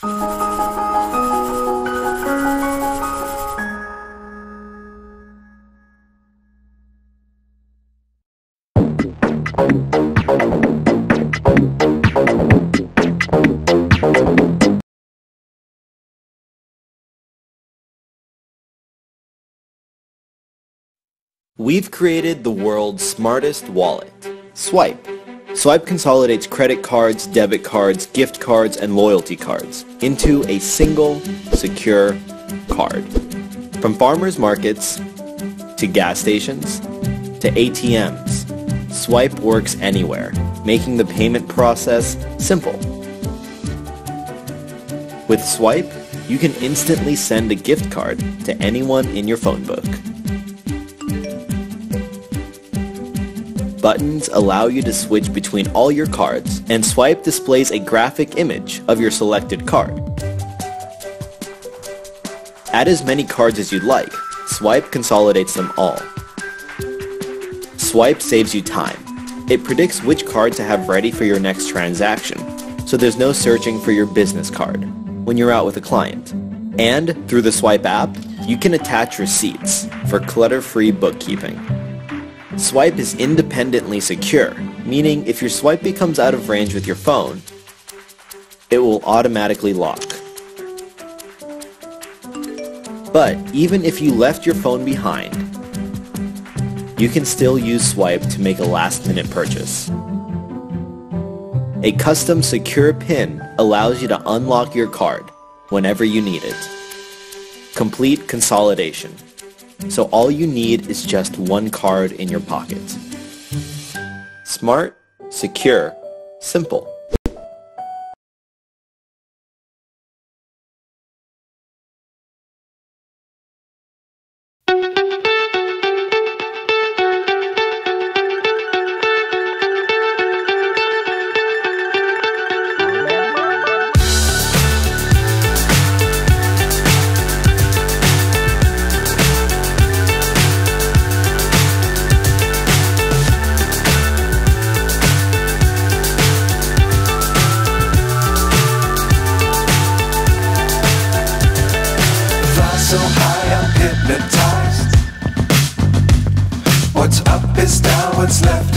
We've created the world's smartest wallet, SWYP. SWYP consolidates credit cards, debit cards, gift cards, and loyalty cards into a single, secure card. From farmers markets to gas stations to ATMs, SWYP works anywhere, making the payment process simple. With SWYP, you can instantly send a gift card to anyone in your phone book. Buttons allow you to switch between all your cards, and SWYP displays a graphic image of your selected card. Add as many cards as you'd like. SWYP consolidates them all. SWYP saves you time. It predicts which card to have ready for your next transaction, so there's no searching for your business card when you're out with a client. And through the SWYP app, you can attach receipts for clutter-free bookkeeping. SWYP is independently secure, meaning if your SWYP becomes out of range with your phone, it will automatically lock. But even if you left your phone behind, you can still use SWYP to make a last-minute purchase. A custom secure PIN allows you to unlock your card whenever you need it. Complete consolidation so all you need is just one card in your pocket. Smart, secure, simple.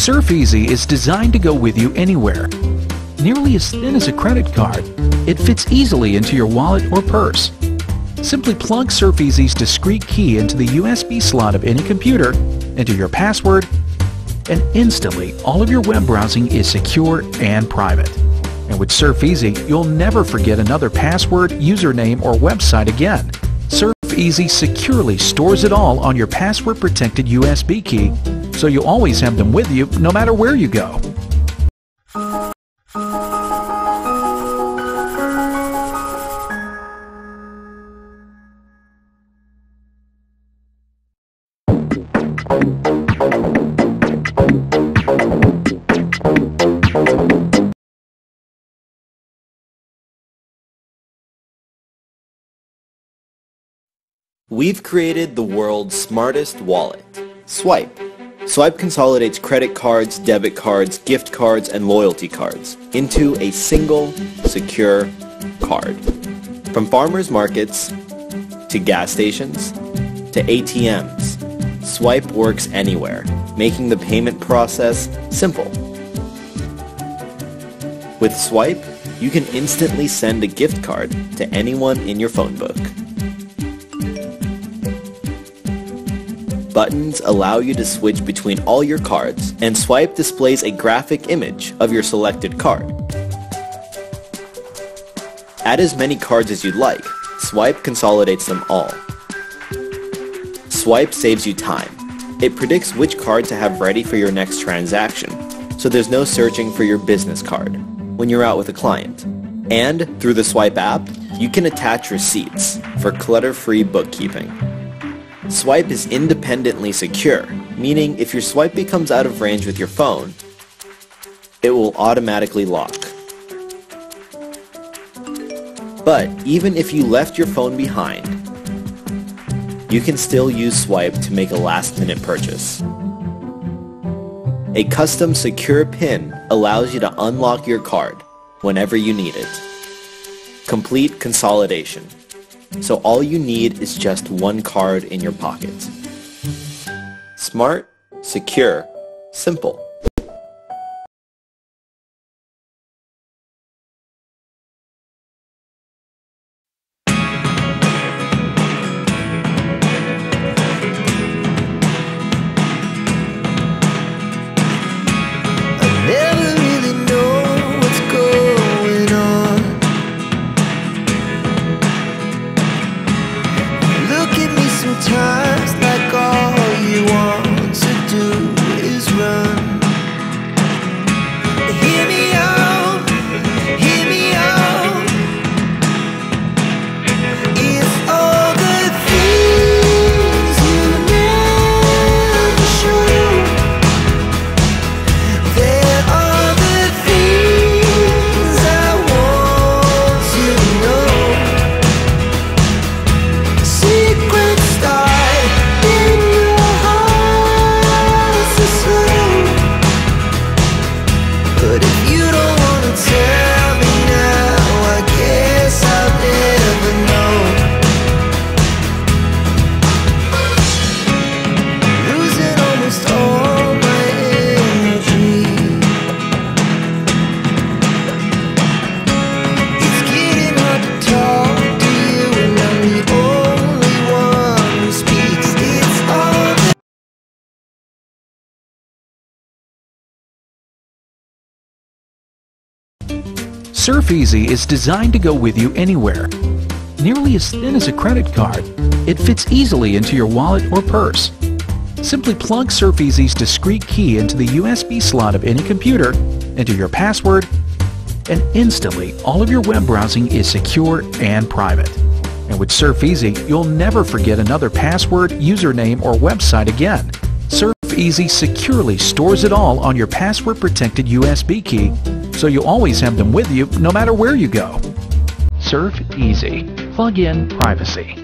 SurfEasy is designed to go with you anywhere. Nearly as thin as a credit card, it fits easily into your wallet or purse. Simply plug SurfEasy's discrete key into the USB slot of any computer, enter your password, and instantly all of your web browsing is secure and private. And with SurfEasy, you'll never forget another password, username, or website again. Surf Easy securely stores it all on your password-protected USB key, so you'll always have them with you no matter where you go. We've created the world's smartest wallet, SWYP. SWYP consolidates credit cards, debit cards, gift cards, and loyalty cards into a single, secure card. From farmers markets to gas stations to ATMs, SWYP works anywhere, making the payment process simple. With SWYP, you can instantly send a gift card to anyone in your phone book. Buttons allow you to switch between all your cards, and SWYP displays a graphic image of your selected card. Add as many cards as you'd like. SWYP consolidates them all. SWYP saves you time. It predicts which card to have ready for your next transaction, so there's no searching for your business card when you're out with a client. And through the SWYP app, you can attach receipts for clutter-free bookkeeping. SWYP is independently secure, meaning if your SWYP becomes out of range with your phone, it will automatically lock. But even if you left your phone behind, you can still use SWYP to make a last-minute purchase. A custom secure PIN allows you to unlock your card whenever you need it. Complete consolidation. So all you need is just one card in your pocket. Smart, secure, simple. SurfEasy is designed to go with you anywhere. Nearly as thin as a credit card, it fits easily into your wallet or purse. Simply plug SurfEasy's discrete key into the USB slot of any computer, enter your password, and instantly all of your web browsing is secure and private. And with SurfEasy, you'll never forget another password, username, or website again. SurfEasy securely stores it all on your password-protected USB key, so you'll always have them with you no matter where you go. Surf Easy. Plug in privacy.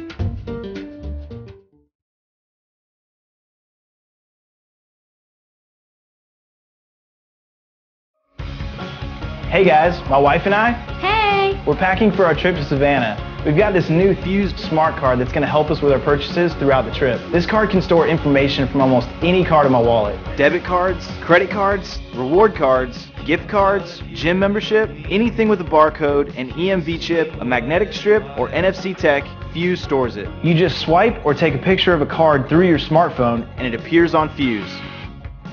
Hey guys, my wife and I, Hey! we're packing for our trip to Savannah. We've got this new Fused Smart Card that's going to help us with our purchases throughout the trip. This card can store information from almost any card in my wallet. Debit cards, credit cards, reward cards, gift cards, gym membership, anything with a barcode, an EMV chip, a magnetic strip, or NFC tech, Fuze stores it. You just swipe or take a picture of a card through your smartphone and it appears on Fuze.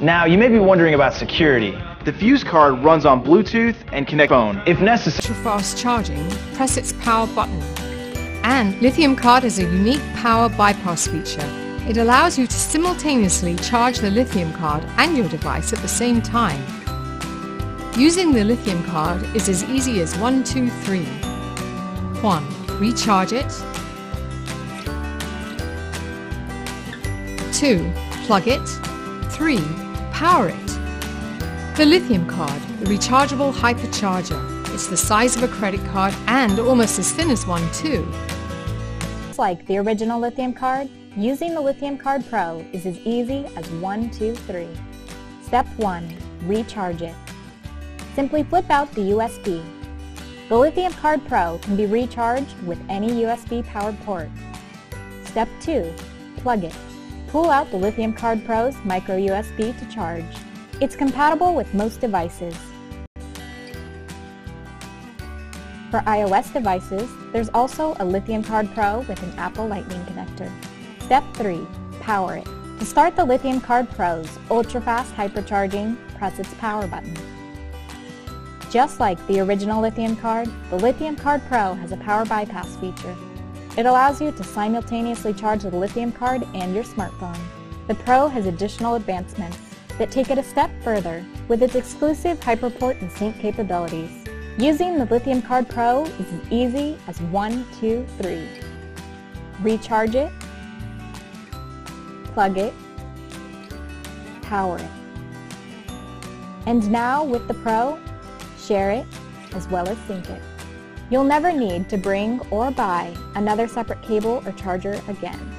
Now, you may be wondering about security. The Fuze card runs on Bluetooth and connect phone. If necessary, Ultra-fast charging, press its power button. And Lithium Card has a unique power bypass feature. It allows you to simultaneously charge the Lithium Card and your device at the same time. Using the Lithium Card is as easy as one, two, three. 1. Recharge it. 2. Plug it. 3. Power it. The Lithium Card, the rechargeable hypercharger. It's the size of a credit card and almost as thin as one too. Just like the original lithium card, using the Lithium Card Pro is as easy as one, two, three. Step 1. Recharge it. Simply flip out the USB. The Lithium Card Pro can be recharged with any USB powered port. Step 2. Plug it. Pull out the Lithium Card Pro's micro USB to charge. It's compatible with most devices. For iOS devices, there's also a Lithium Card Pro with an Apple Lightning connector. Step 3. Power it. To start the Lithium Card Pro's ultra-fast hypercharging, press its power button. Just like the original Lithium Card, the Lithium Card Pro has a power bypass feature. It allows you to simultaneously charge the Lithium Card and your smartphone. The Pro has additional advancements that take it a step further with its exclusive Hyperport and sync capabilities. Using the Lithium Card Pro is as easy as one, two, three. Recharge it, plug it, power it. And now with the Pro, share it as well as sync it. You'll never need to bring or buy another separate cable or charger again.